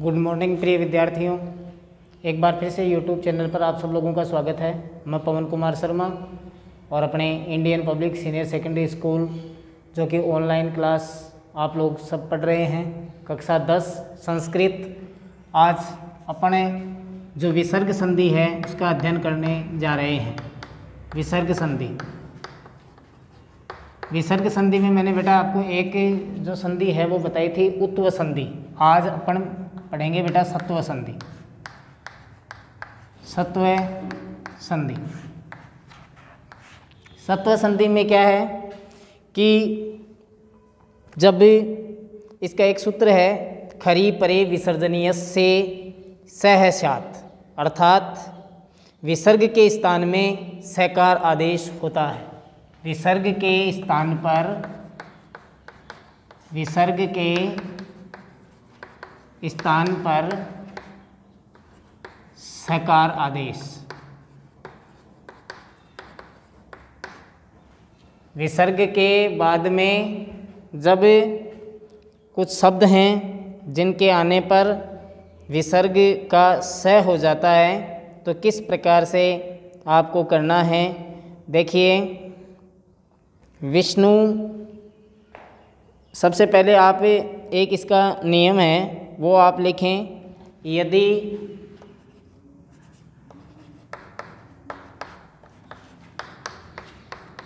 Good morning प्रिय विद्यार्थियों। एक बार फिर से यूट्यूब चैनल पर आप सब लोगों का स्वागत है। मैं पवन कुमार शर्मा और अपने Indian public senior secondary school जो कि ऑनलाइन क्लास आप लोग सब पढ़ रहे हैं, कक्षा दस, संस्कृत। आज अपने जो विसर्ग संधि है, उसका अध्ययन करने जा रहे हैं। विसर्ग संधि। विसर्ग संधि में मैंने बेटा आपको एक जो संधि है, वो बताई थी, उत्व संधि। आज अपन पढ़ेंगे बेटा सत्व संधि। सत्व संधि। सत्व संधि में क्या है कि जब इसका एक सूत्र है, खरी परे विसर्जनीय से सहस्यात अर्थात विसर्ग के स्थान में सहकार आदेश होता है। विसर्ग के स्थान पर, विसर्ग के स्थान पर सकार आदेश। विसर्ग के बाद में जब कुछ शब्द हैं जिनके आने पर विसर्ग का स हो जाता है तो किस प्रकार से आपको करना है? देखिए, विष्णु, सबसे पहले आप एक इसका नियम है वो आप लिखें, यदि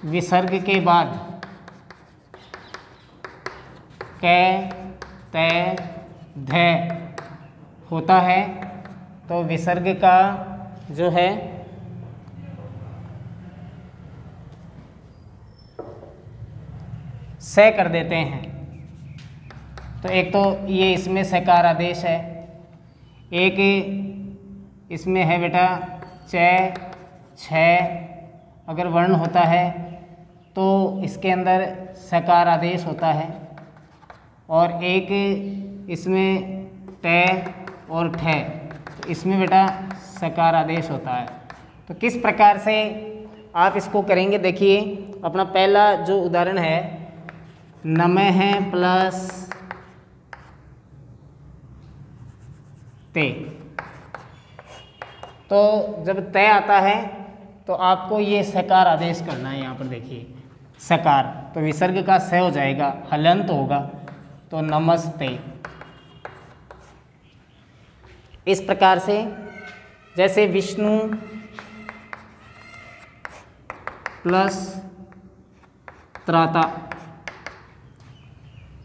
विसर्ग के बाद कै तय ध होता है तो विसर्ग का जो है, स कर देते हैं। तो एक तो ये इसमें सकार आदेश है। एक इसमें है बेटा, च, छ, अगर वर्ण होता है तो इसके अंदर सकार आदेश होता है। और एक इसमें तय और ठ तो इसमें बेटा सकार आदेश होता है। तो किस प्रकार से आप इसको करेंगे, देखिए, अपना पहला जो उदाहरण है, नमः है प्लस ते तो जब तय आता है तो आपको ये सकार आदेश करना है यहाँ पर देखिए। सकार तो विसर्ग का स हो जाएगा, हलंत होगा तो नमस्ते। इस प्रकार से जैसे विष्णु प्लस त्राता।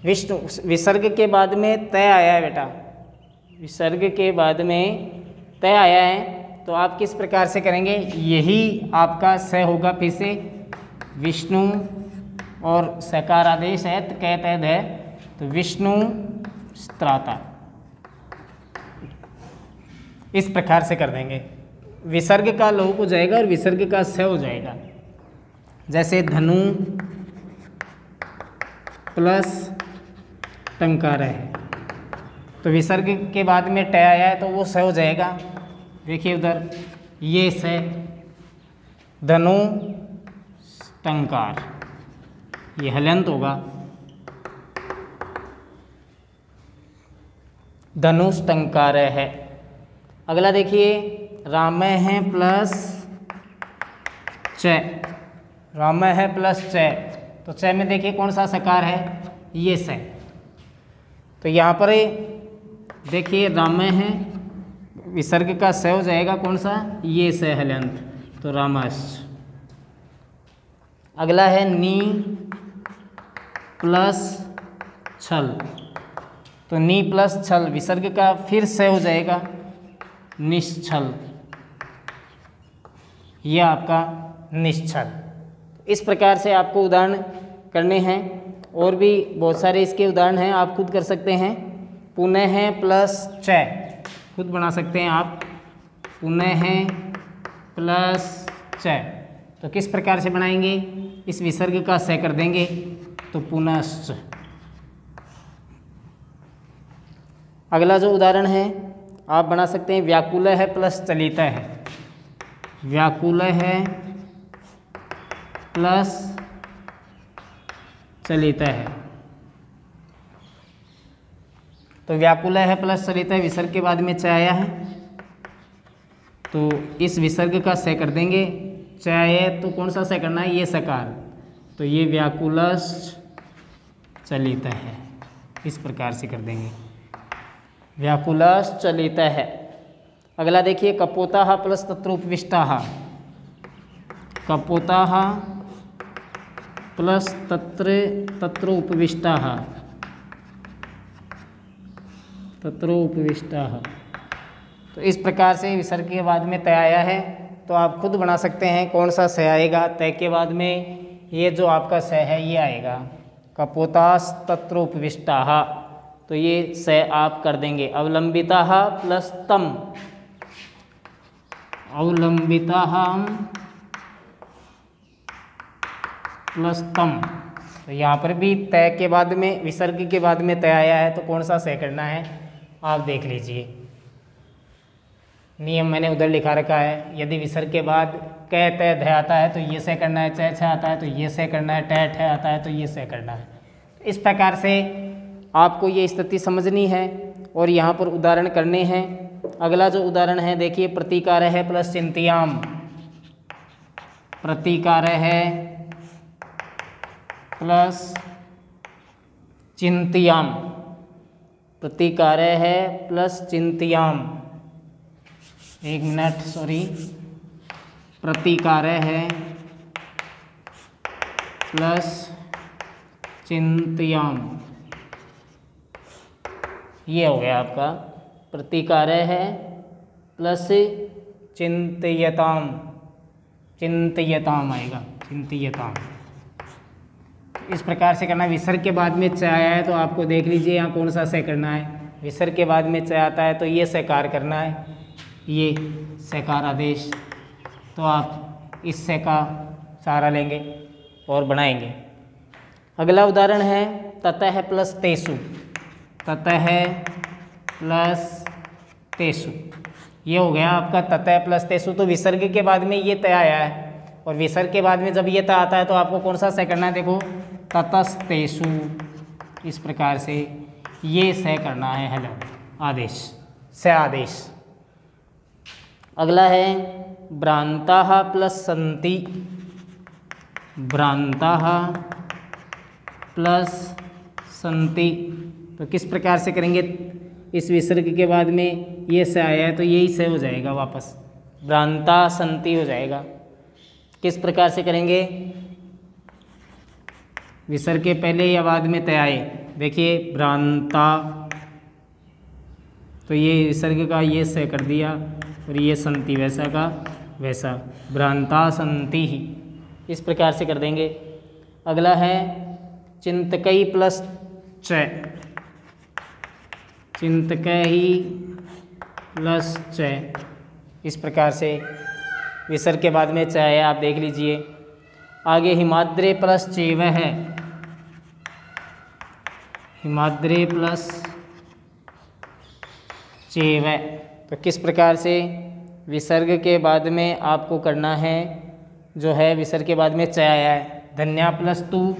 विष्णु, विसर्ग के बाद में तय आया है बेटा। विसर्ग के बाद में तय आया है तो आप किस प्रकार से करेंगे? यही आपका स होगा फिर से। विष्णु और सकार आदेश है तो कहते है। तो विष्णु स्त्राता। इस प्रकार से कर देंगे। विसर्ग का लोप हो जाएगा और विसर्ग का स हो जाएगा। जैसे धनु प्लस टंकार है। तो विसर्ग के बाद में ट आया है तो वो स हो जाएगा। देखिए उधर, ये स धनु, टंकार। ये हलंत होगा। धनुष टंकार है। अगला देखिए राम है प्लस च राम है प्लस च तो च में देखिए कौन सा सकार है? ये स तो यहाँ पर देखिए राम है। विसर्ग का स हो जाएगा कौन सा? ये स हलंत तो रामस अगला है नी प्लस छल। तो नी प्लस छल, विसर्ग का फिर से हो जाएगा, निश्छल। यह आपका निश्छल। इस प्रकार से आपको उदाहरण करने हैं, और भी बहुत सारे इसके उदाहरण हैं, आप खुद कर सकते हैं। पुनः है प्लस च खुद बना सकते हैं आप। पुनः है प्लस च तो किस प्रकार से बनाएँगे? इस विसर्ग का स कर देंगे। तो पुनश्च अगला जो उदाहरण है, आप बना सकते हैं व्याकुल है प्लस चलित है। व्याकुल है प्लस चलित है। तो व्याकुल है प्लस चलित है विसर्ग के बाद में च आया है। तो इस विसर्ग का से कर देंगे। च आया तो कौन सा से करना है? ये सकार। तो ये व्याकुलस चलित है। इस प्रकार से कर देंगे। व्याकुलस चलित है। अगला देखिए कपोता प्लस तत्र उपविष्टा कपोता प्लस तत्र तत्र उपविष्टा तत्र उपविष्टा तो इस प्रकार से विसर्ग के बाद में तय आया है। तो आप खुद बना सकते हैं कौन सा स आएगा। तय के बाद में ये जो आपका स है, ये आएगा। कपोतास तत्र उपविष्टा तो ये स आप कर देंगे। अवलंबिता प्लस तम। अवलंबिता प्लस तम। तो यहाँ पर भी तय के बाद में, विसर्ग के बाद में तय आया है। तो कौन सा सह करना है? आप देख लीजिए। नियम मैंने उधर लिखा रखा है, यदि विसर्ग के बाद क तय ध आता है तो ये से करना है चय छ आता है तो ये से करना है टय ठ आता है तो ये सह करना है। इस प्रकार से आपको ये स्थिति समझनी है और यहाँ पर उदाहरण करने हैं। अगला जो उदाहरण है, देखिए, प्रतिकार है प्लस चिंतियाम। प्रतिकार है प्लस चिंतियाम। प्रतिकार्य है प्लस चिंतियाम। एक मिनट सॉरी प्रतिकार्य है प्लस चिंतियाम। ये हो गया आपका। प्रतिकार्य है प्लस चिंतयताम। चिंतयताम आएगा। चिंतयताम। इस प्रकार से करना है। विसर्ग के बाद में च आया है तो आपको देख लीजिए यहाँ कौन सा से करना है। विसर्ग के बाद में च आता है तो ये सकार करना है। ये सकार आदेश। तो आप इस से का सहारा लेंगे और बनाएँगे अगला उदाहरण है, ततः प्लस तेसु। ततः प्लस तेसु। ये हो गया आपका ततः प्लस तेसु। तो विसर्ग के बाद में ये तय आया है। और विसर्ग के बाद में जब ये तय आता है तो आपको कौन सा से करना है? देखो ततस्तेषु। इस प्रकार से ये से करना है हेलो आदेश। स आदेश। अगला है, भ्रांता प्लस संति। भ्रांता प्लस संति। तो किस प्रकार से करेंगे? इस विसर्ग के बाद में ये से आया है तो यही से हो जाएगा वापस। भ्रांता संति हो जाएगा। किस प्रकार से करेंगे? विसर्ग के पहले या बाद में तय आए। देखिए, भ्रांता। तो ये विसर्ग का ये से कर दिया और ये संति वैसा का वैसा। भ्रांता संति ही। इस प्रकार से कर देंगे। अगला है चिंतकई प्लस च। चिंतकई प्लस च। इस प्रकार से विसर्ग के बाद में च है, आप देख लीजिए। आगे हिमाद्रे प्लस चेव है। हिमाद्रे प्लस चेव तो किस प्रकार से विसर्ग के बाद में आपको करना है? जो है विसर्ग के बाद में च आया है। धन्या प्लस तू।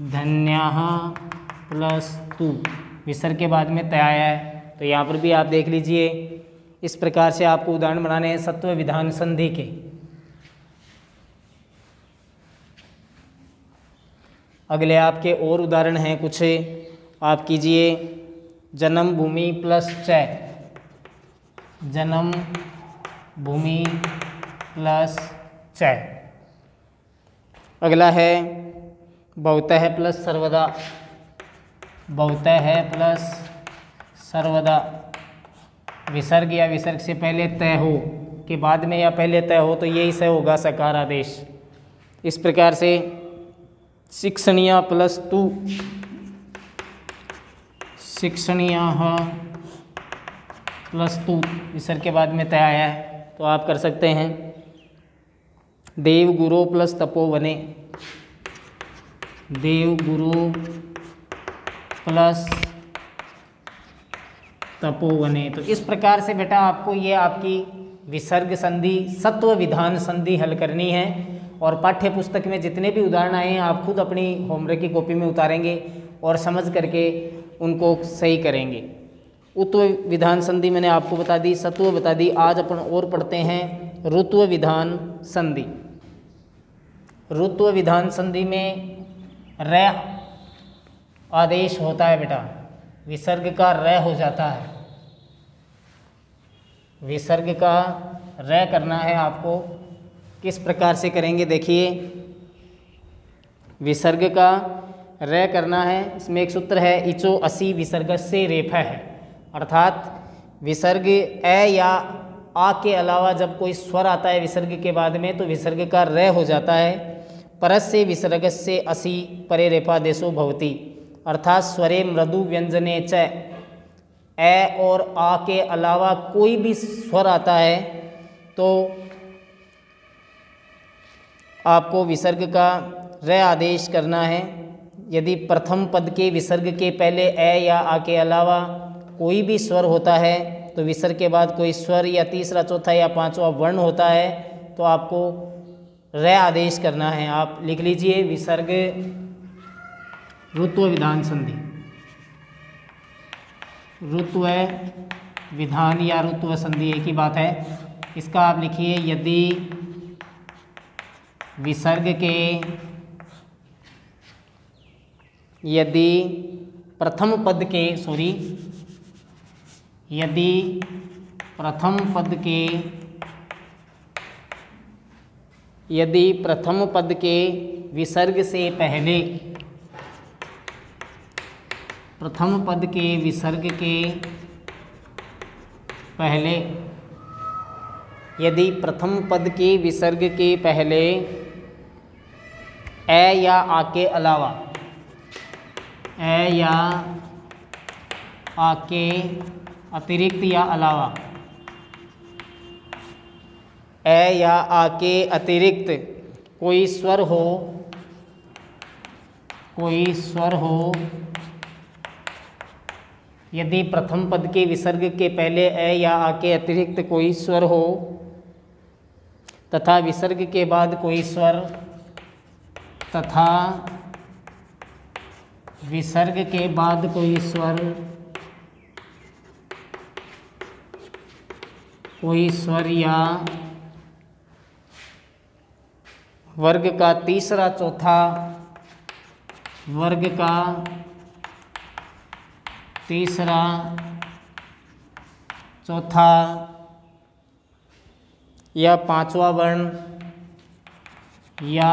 धन्या प्लस तू। विसर्ग के बाद में तय है। तो यहाँ पर भी आप देख लीजिए। इस प्रकार से आपको उदाहरण बनाने हैं सत्व विधान संधि के। अगले आपके और उदाहरण हैं कुछ। आप कीजिए, जन्म भूमि प्लस च जन्म भूमि प्लस च अगला है, बहुत है प्लस सर्वदा। बहुत है प्लस सर्वदा। विसर्ग या विसर्ग से पहले तय हो, के बाद में या पहले तय हो तो यही से होगा सकार आदेश इस प्रकार से शिक्षणीय प्लस टू। शिक्षणीय प्लस टू। विसर्ग के बाद में तय आया है तो आप कर सकते हैं। देव गुरु प्लस तपोवने देव गुरु प्लस तपोवने तो इस प्रकार से बेटा आपको ये आपकी विसर्ग संधि, सत्व विधान संधि हल करनी है। और पाठ्य पुस्तक में जितने भी उदाहरण आए हैं, आप खुद अपनी होमवर्क की कॉपी में उतारेंगे और समझ करके उनको सही करेंगे। उत्व विधान संधि मैंने आपको बता दी, सत्व बता दी, आज अपन और पढ़ते हैं ऋत्व विधान संधि। ऋत्व विधान संधि में र आदेश होता है बेटा, विसर्ग का र हो जाता है। विसर्ग का र करना है आपको किस प्रकार से करेंगे, देखिए। विसर्ग का र करना है, इसमें एक सूत्र है, इचो असी विसर्ग से रेफ है। अर्थात विसर्ग ए या आ के अलावा जब कोई स्वर आता है विसर्ग के बाद में तो विसर्ग का र हो जाता है। परस से विसर्ग से असी परे रेफा देशो भवती। अर्थात स्वरे मृदु व्यंजने च, ए और आ के अलावा कोई भी स्वर आता है तो आपको विसर्ग का र आदेश करना है। यदि प्रथम पद के विसर्ग के पहले ए या आ के अलावा कोई भी स्वर होता है तो विसर्ग के बाद कोई स्वर या तीसरा, चौथा या पांचवा वर्ण होता है तो आपको र आदेश करना है। आप लिख लीजिए, विसर्ग ऋत्व विधान संधि। ऋत्व विधान या ऋत्व संधि एक ही बात है। इसका आप लिखिए, यदि विसर्ग के। यदि प्रथम पद के सॉरी यदि प्रथम पद के, यदि प्रथम पद के विसर्ग से पहले, प्रथम पद के विसर्ग के पहले, यदि प्रथम पद के विसर्ग के पहले ए या आ के अलावा। ए या आ के अतिरिक्त या अलावा। ए या आ के अतिरिक्त, कोई स्वर हो, कोई स्वर हो। यदि प्रथम पद के विसर्ग के पहले ए या आ के अतिरिक्त कोई स्वर हो, तथा विसर्ग के बाद कोई स्वर तथा विसर्ग के बाद कोई स्वर कोई स्वर या वर्ग का तीसरा चौथा, वर्ग का तीसरा चौथा या पांचवा वर्ण या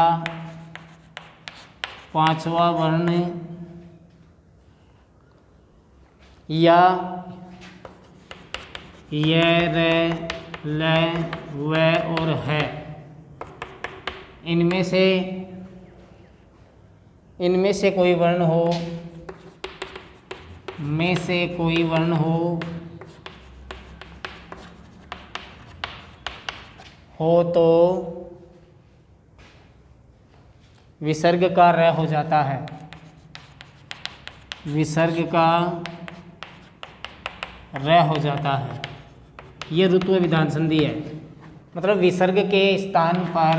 पांचवा वर्ण या, ये, रे, ल, व और है। इनमें से इनमें से कोई वर्ण हो, में से कोई वर्ण हो हो तो विसर्ग का र हो जाता है। विसर्ग का र हो जाता है। ये ऋतु विधान संधि है। मतलब विसर्ग के स्थान पर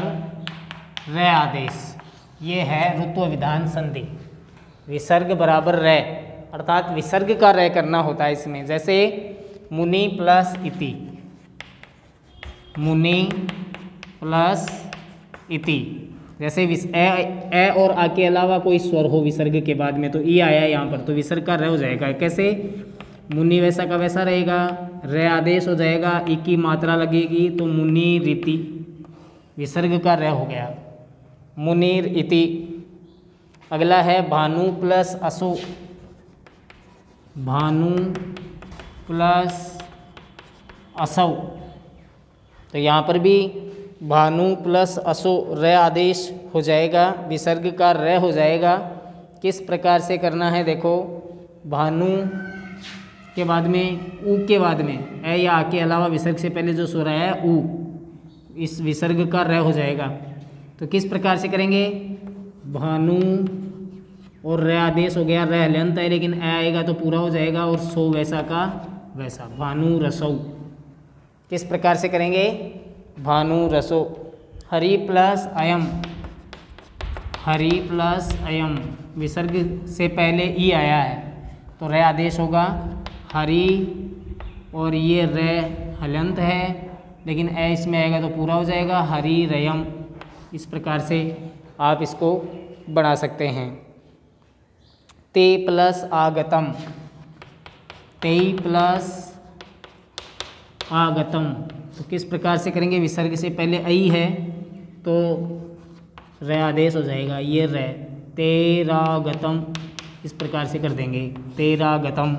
र आदेश। ये है ऋतु विधान संधि। विसर्ग बराबर र अर्थात विसर्ग का र करना होता है इसमें। जैसे मुनि प्लस इति। मुनि प्लस इति। जैसे ए, ए और आ के अलावा कोई स्वर हो विसर्ग के बाद में तो ई आया यहाँ पर तो विसर्ग का रह हो जाएगा। कैसे? मुनि वैसा का वैसा रहेगा र आदेश हो जाएगा ई की मात्रा लगेगी तो मुनि रीति विसर्ग का र हो गया। मुनीर इति। अगला है भानु प्लस असु। भानु प्लस असौ। तो यहाँ पर भी भानु प्लस असो र आदेश हो जाएगा, विसर्ग का र हो जाएगा। किस प्रकार से करना है देखो, भानु के बाद में ऊ के बाद में, ए या आ के अलावा विसर्ग से पहले जो स्वर है ऊ इस विसर्ग का र हो जाएगा। तो किस प्रकार से करेंगे? भानु और र आदेश हो गया रह हलंत है, लेकिन ए आएगा तो पूरा हो जाएगा, और सो वैसा का वैसा, भानु रसौ। किस प्रकार से करेंगे? भानु रसो। हरि प्लस अयम। हरि प्लस अयम। विसर्ग से पहले ई आया है। तो रे आदेश होगा, हरी और ये रे हलंत है, लेकिन ए इसमें आएगा तो पूरा हो जाएगा, हरी रयम। इस प्रकार से आप इसको बना सकते हैं। ते प्लस आगतम। ते प्लस आगतम। तो किस प्रकार से करेंगे? विसर्ग से पहले आई है तो रे आदेश हो जाएगा, ये रे। तेरागतम, इस प्रकार से कर देंगे। तेरागतम।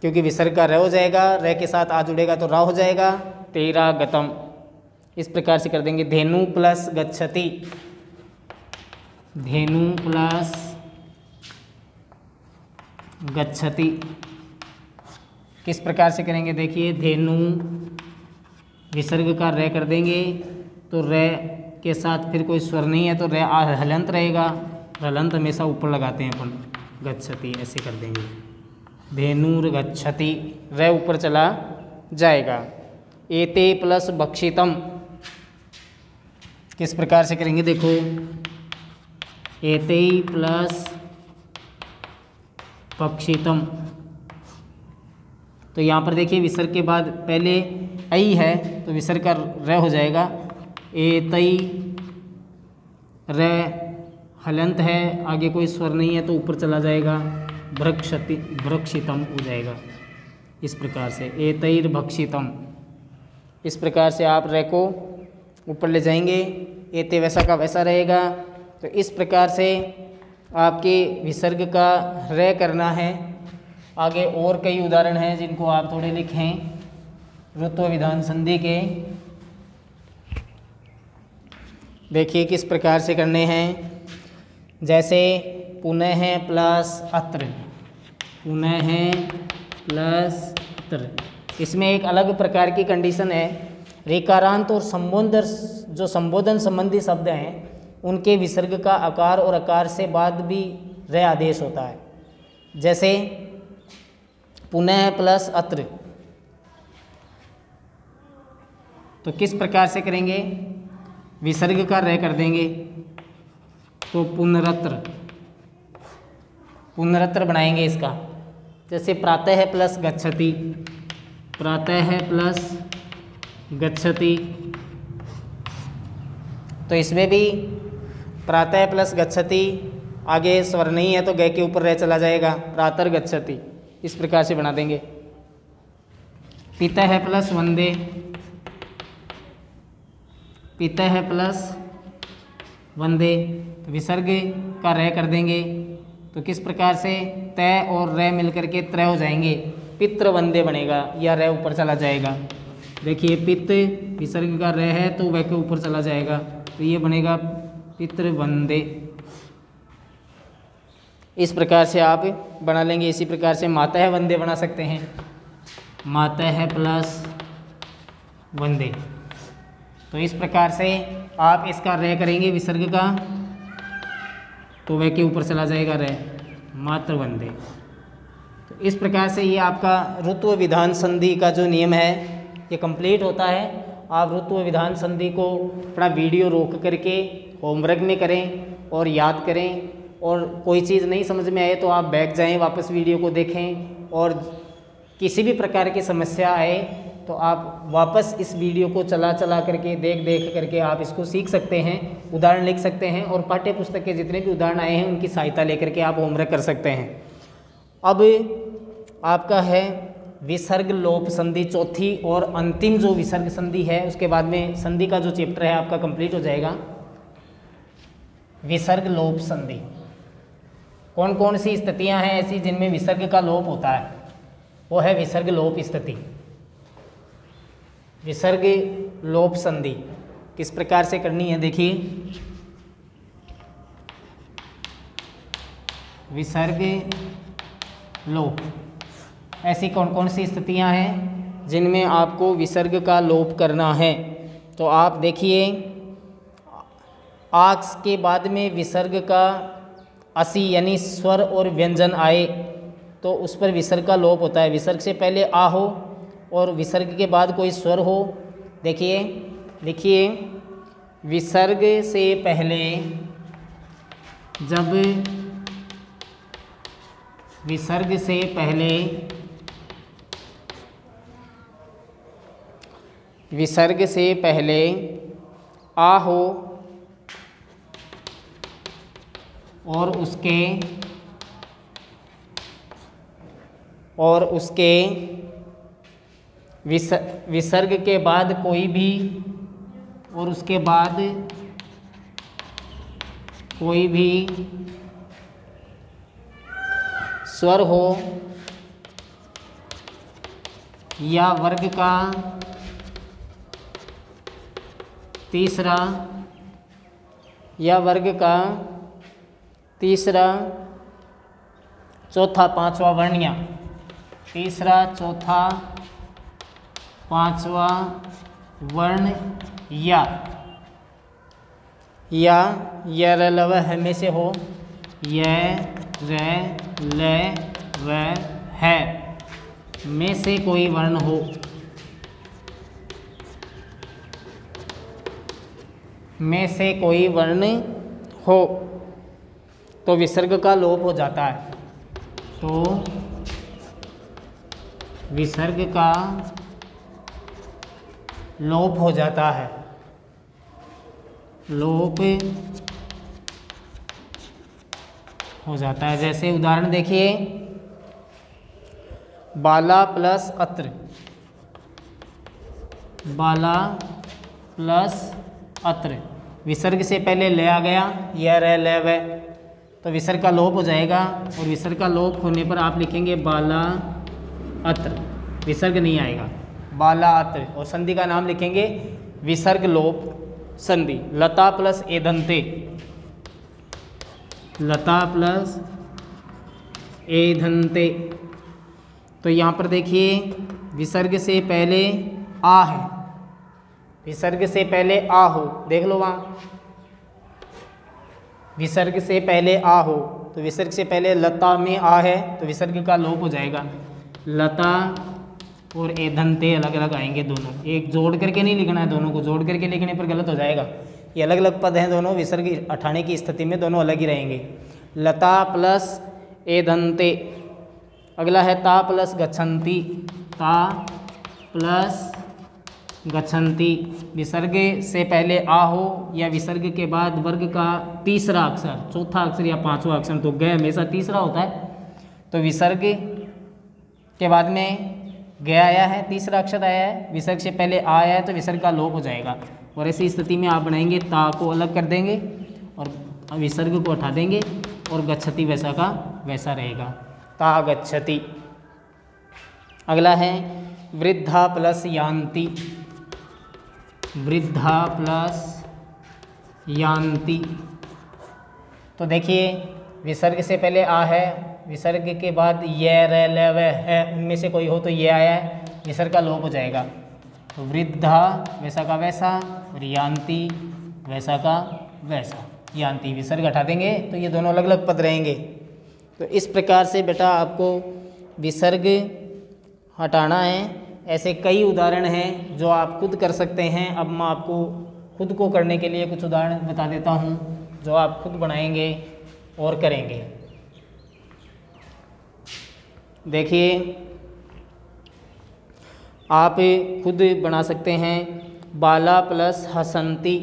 क्योंकि विसर्ग का र हो जाएगा, र के साथ आ जुड़ेगा तो रा हो जाएगा। तेरा गतम इस प्रकार से कर देंगे। धेनु प्लस गच्छति। धेनु प्लस गच्छति। किस प्रकार से करेंगे? देखिए, धेनु विसर्ग का रे कर देंगे। तो रे के साथ फिर कोई स्वर नहीं है तो रे हलंत रहेगा। हलंत हमेशा ऊपर लगाते हैं अपन। गच्छति, ऐसे कर देंगे। धेनुर गच्छति रे ऊपर चला जाएगा। एते प्लस बक्षितम किस प्रकार से करेंगे देखो। एते प्लस पक्षितम तो यहाँ पर देखिए विसर्ग के बाद पहले आई है तो विसर्ग का र हो जाएगा। ए तई र हलंत है, आगे कोई स्वर नहीं है तो ऊपर चला जाएगा। भ्रक्षति, भ्रक्षितम हो जाएगा। इस प्रकार से एतैर भक्षितम। इस प्रकार से आप रे को ऊपर ले जाएँगे। ए ते वैसा का वैसा रहेगा। तो इस प्रकार से आपके विसर्ग का रे करना है। आगे और कई उदाहरण हैं जिनको आप थोड़े लिखें। ऋत्व विधान संधि के। देखिए किस प्रकार से करने हैं। जैसे, पुनः है प्लस अत्र। पुनः है प्लस अत्र। इसमें एक अलग प्रकार की कंडीशन है। रेकारांत और संबोधन जो संबोधन संबंधी शब्द हैं, उनके विसर्ग का आकार और आकार से बाद भी रे आदेश होता है। जैसे पुनः प्लस अत्र। तो किस प्रकार से करेंगे? विसर्ग का रे कर देंगे। तो पुनरत्र। पुनरत्र बनाएँगे इसका। जैसे प्रातः है प्लस गच्छति। प्रातः है प्लस गच्छति। तो इसमें भी प्रातः प्लस गच्छति, आगे स्वर नहीं है तो गय के ऊपर रह चला जाएगा। प्रातर गच्छति। इस प्रकार से बना देंगे। पिता है प्लस, वंदे। पिता है प्लस, वंदे। तो विसर्ग का रह कर देंगे। तो किस प्रकार से? तय और रह मिलकर के त्रय हो जाएँगे। पित्र वंदे बनेगा या रे ऊपर चला जाएगा। देखिए पित्त विसर्ग का रह है तो वह के ऊपर चला जाएगा। तो ये बनेगा पित्र वंदे। इस प्रकार से आप बना लेंगे, इसी प्रकार से माता है वंदे बना सकते हैं। माता है प्लस वंदे। तो इस प्रकार से आप इसका रे करेंगे विसर्ग का तो वह के ऊपर चला जाएगा रे मात्र वंदे। तो इस प्रकार से ये आपका ऋत्व विधान संधि का जो नियम है, ये कंप्लीट होता है। आप ऋत्व विधान संधि को अपना वीडियो रोक करके होमवर्क में करें और याद करें। और कोई चीज़ नहीं समझ में आए तो आप बैक जाएँ, वापस वीडियो को देखें और किसी भी प्रकार की समस्या आए तो आप वापस इस वीडियो को चला चला करके, देख देख करके आप इसको सीख सकते हैं, उदाहरण लिख सकते हैं और पाठ्य पुस्तक के जितने भी उदाहरण आए हैं उनकी सहायता लेकर के आप होमवर्क कर सकते हैं। अब आपका है विसर्ग लोप संधि चौथी और अंतिम जो विसर्ग संधि है, उसके बाद में संधि का जो चैप्टर है आपका कंप्लीट हो जाएगा। विसर्ग लोप संधि। कौन कौन सी स्थितियाँ हैं ऐसी जिनमें विसर्ग का लोप होता है? वो है विसर्ग लोप स्थिति। विसर्ग लोप संधि। किस प्रकार से करनी है देखिए। विसर्ग लोप। ऐसी कौन कौन सी स्थितियाँ हैं जिनमें आपको विसर्ग का लोप करना है? तो आप देखिए, आक्स के बाद में विसर्ग का असी यानी स्वर और व्यंजन आए तो उस पर विसर्ग का लोप होता है। विसर्ग से पहले आ हो और विसर्ग के बाद कोई स्वर हो, देखिए लिखिए विसर्ग से पहले जब विसर्ग से पहले विसर्ग से पहले आ हो और उसके और उसके विसर्ग के बाद कोई भी, और उसके बाद कोई भी स्वर हो या वर्ग का तीसरा या वर्ग का तीसरा, चौथा, पांचवा वर्णिया। तीसरा, चौथा, पांचवा वर्ण या या य लव में से हो। य, र, ल, व, है। में से कोई वर्ण हो। में से कोई वर्ण हो। तो विसर्ग का लोप हो जाता है। तो विसर्ग का लोप हो जाता है। लोप हो जाता है। जैसे उदाहरण देखिए, बाला प्लस अत्र। बाला प्लस अत्र। विसर्ग से पहले ले आ गया, यह रह ले व तो विसर्ग का लोप हो जाएगा और विसर्ग का लोप होने पर आप लिखेंगे बाला अत्र। विसर्ग नहीं आएगा। बाला अत्र। और संधि का नाम लिखेंगे विसर्ग लोप संधि। लता प्लस एधंते। लता प्लस एधंते। तो यहाँ पर देखिए, विसर्ग से पहले आ है। विसर्ग से पहले आ हो। देख लो वहाँ। विसर्ग से पहले आ हो तो विसर्ग से पहले लता में आ है तो विसर्ग का लोप हो जाएगा। लता और एधनते अलग अलग आएँगे दोनों। एक जोड़ करके नहीं लिखना है दोनों को, जोड़ करके लिखने पर गलत हो जाएगा। ये अलग अलग पद हैं दोनों, विसर्ग अठाने की स्थिति में दोनों अलग ही रहेंगे। लता प्लस एधनते अगला है ता प्लस गच्छन्ति ता प्लस गच्छन्ति। विसर्ग से पहले आ हो या विसर्ग के बाद वर्ग का तीसरा अक्षर, चौथा अक्षर या पांचवा अक्षर तो गय हमेशा तीसरा होता है। तो विसर्ग के बाद में ग आया है, तीसरा अक्षर आया है, विसर्ग से पहले आ आया है तो विसर्ग का लोप हो जाएगा। और ऐसी स्थिति में आप बनाएँगे, ता को अलग कर देंगे और विसर्ग को उठा देंगे और गच्छति वैसा का वैसा रहेगा। ता गच्छति। अगला है वृद्धा प्लस यान्ति वृद्धा प्लस यान्ति। तो देखिए, विसर्ग से पहले आ है, विसर्ग के बाद ये है, उनमें से कोई हो तो ये आया है विसर्ग का लोप हो जाएगा। तो वृद्धा, वैसा का वैसा, और यान्ति, वैसा का वैसा। यान्ति, विसर्ग हटा देंगे तो ये दोनों अलग अलग पद रहेंगे। तो इस प्रकार से बेटा आपको विसर्ग हटाना है ऐसे कई उदाहरण हैं जो आप खुद कर सकते हैं। अब मैं आपको खुद को करने के लिए कुछ उदाहरण बता देता हूँ, जो आप खुद बनाएँगे और करेंगे। देखिए, आप खुद बना सकते हैं बाला प्लस हसंती।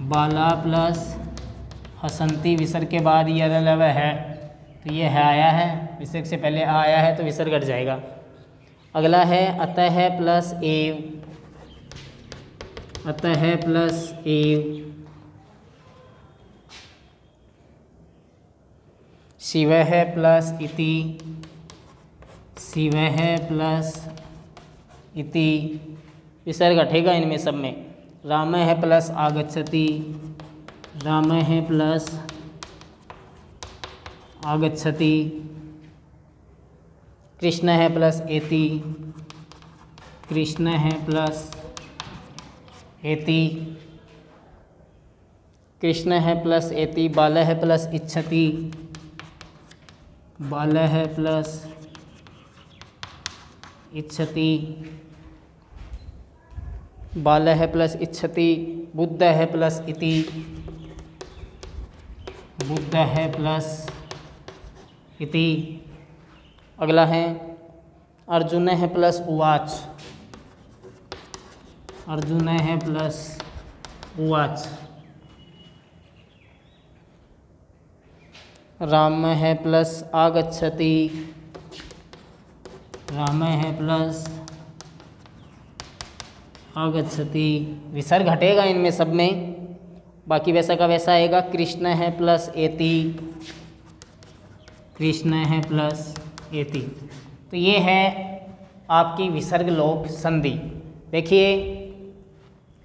बाला प्लस हसंती विसर्ग के बाद यह लव है। तो ये है, आया है। विसर्ग से पहले आया है तो विसर्ग घट जाएगा। अगला है, अतः है प्लस एव। अतः है प्लस एव। शिव है प्लस इति। शिव है प्लस इति। विसर्ग घटेगा इनमें सब में। राम है प्लस आगच्छति। राम है प्लस आगच्छति। कृष्ण है प्लस एति। कृष्ण है प्लस एति। कृष्ण है प्लस एति, बाल है प्लस इच्छति। बाल है प्लस इच्छति। बाल है प्लस इच्छति, बुद्ध है प्लस इति। बुद्ध है प्लस इति। अगला है, अर्जुन है प्लस उवाच अर्जुन है प्लस उवाच राम है प्लस आगच्छति। राम है प्लस आगच्छति। विसर्ग घटेगा इनमें सब में, बाकी वैसा का वैसा आएगा, कृष्ण है प्लस एति। कृष्ण है प्लस एति। तो ये है आपकी विसर्ग लोप संधि। देखिए,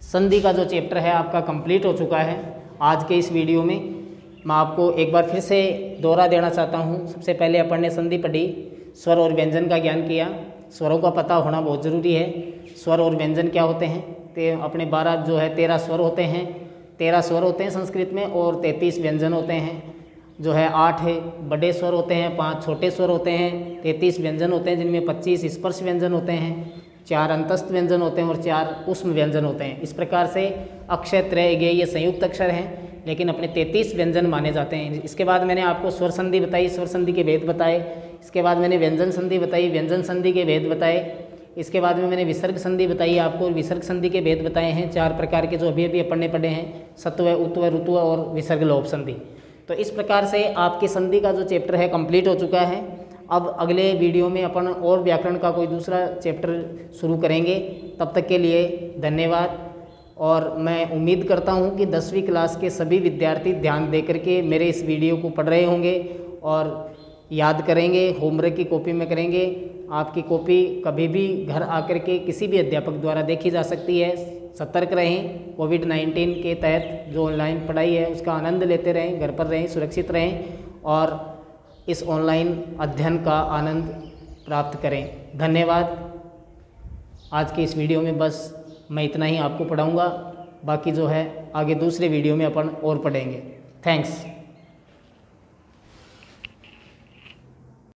संधि का जो चैप्टर है आपका कंप्लीट हो चुका है। आज के इस वीडियो में मैं आपको एक बार फिर से दोहरा देना चाहता हूँ। सबसे पहले अपन ने संधि पढ़ी, स्वर और व्यंजन का ज्ञान किया। स्वरों का पता होना बहुत ज़रूरी है। स्वर और व्यंजन क्या होते हैं? ते अपने बारह जो है, तेरह स्वर होते हैं। तेरह स्वर होते हैं संस्कृत में और तैंतीस व्यंजन होते हैं। जो है आठ बड़े स्वर होते हैं, पाँच छोटे स्वर होते हैं, तैंतीस व्यंजन होते हैं, जिनमें पच्चीस स्पर्श व्यंजन होते हैं, चार अंतस्थ व्यंजन होते हैं और चार उष्म व्यंजन होते हैं। इस प्रकार से अक्षय, त्रय गे ये संयुक्त अक्षर हैं, लेकिन अपने तैंतीस व्यंजन माने जाते हैं। इसके बाद मैंने आपको स्वर संधि बताई, स्वर संधि के भेद बताए, इसके बाद मैंने व्यंजन संधि बताई, व्यंजन संधि के भेद बताए, इसके बाद में मैंने विसर्ग संधि बताई आपको विसर्ग संधि के भेद बताए हैं, चार प्रकार के जो अभी अभी पढ़ने पड़े हैं, सत्व, उत्व, ऋतु और विसर्ग लोप संधि। तो इस प्रकार से आपकी संधि का जो चैप्टर है कंप्लीट हो चुका है। अब अगले वीडियो में अपन और व्याकरण का कोई दूसरा चैप्टर शुरू करेंगे। तब तक के लिए धन्यवाद। और मैं उम्मीद करता हूँ कि दसवीं क्लास के सभी विद्यार्थी ध्यान दे करके मेरे इस वीडियो को पढ़ रहे होंगे। और याद करेंगे होमवर्क की कॉपी में करेंगे। आपकी कॉपी कभी भी घर आकर के किसी भी अध्यापक द्वारा देखी जा सकती है। सतर्क रहें। कोविड नाइन्टीन के तहत जो ऑनलाइन पढ़ाई है, उसका आनंद लेते रहें, घर पर रहें, सुरक्षित रहें और इस ऑनलाइन अध्ययन का आनंद प्राप्त करें। धन्यवाद। आज के इस वीडियो में बस मैं इतना ही आपको पढ़ाऊँगा। बाकी जो है, आगे दूसरे वीडियो में अपन और पढ़ेंगे। थैंक्स।